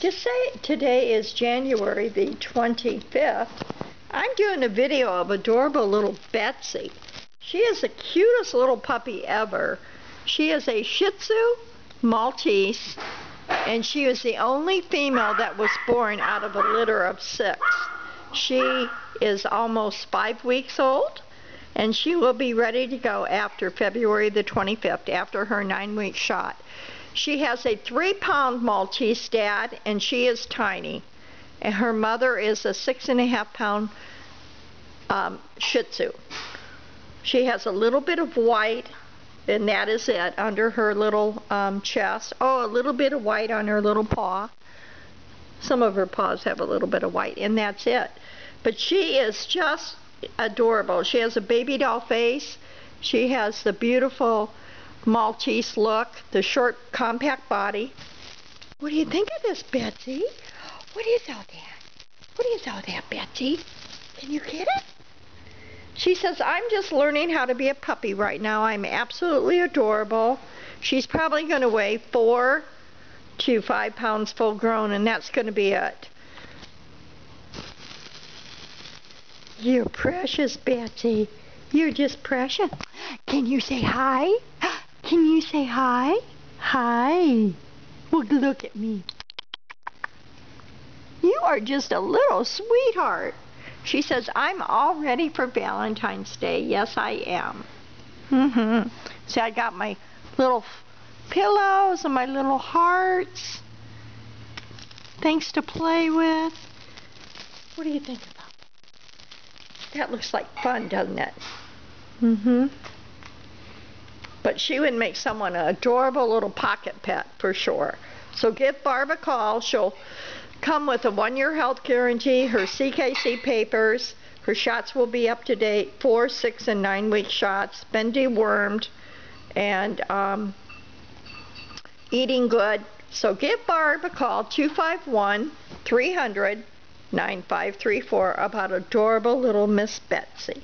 Just say today is January the 25th. I'm doing a video of adorable little Betsey. She is the cutest little puppy ever. She is a Shih Tzu Maltese, and she is the only female that was born out of a litter of six. She is almost five weeks old, and she will be ready to go after February the 25th, after her nine-week shot. She has a three-pound Maltese dad, and she is tiny. And her mother is a six-and-a-half-pound um, Shih Tzu. She has a little bit of white, and that is it, under her little um, chest. Oh, a little bit of white on her little paw. Some of her paws have a little bit of white, and that's it. But she is just adorable. She has a baby doll face. She has the beautiful Maltese look, the short, compact body. What do you think of this, Betsey? What is all that? What is all that, Betsey? Can you get it? She says, I'm just learning how to be a puppy right now. I'm absolutely adorable. She's probably going to weigh four to five pounds full grown, and that's going to be it. You're precious, Betsey. You're just precious. Can you say hi? Can you say hi? Hi. Well, look at me. You are just a little sweetheart. She says, I'm all ready for Valentine's Day. Yes, I am. Mm-hmm. See, I got my little pillows and my little hearts. Things to play with. What do you think about that? That looks like fun, doesn't it? Mm-hmm. But she would make someone an adorable little pocket pet for sure. So give Barb a call. She'll come with a one-year health guarantee, her CKC papers. Her shots will be up to date, four, six, and nine-week shots, been dewormed, and um, eating good. So give Barb a call, 251-300-9534 about adorable little Miss Betsey.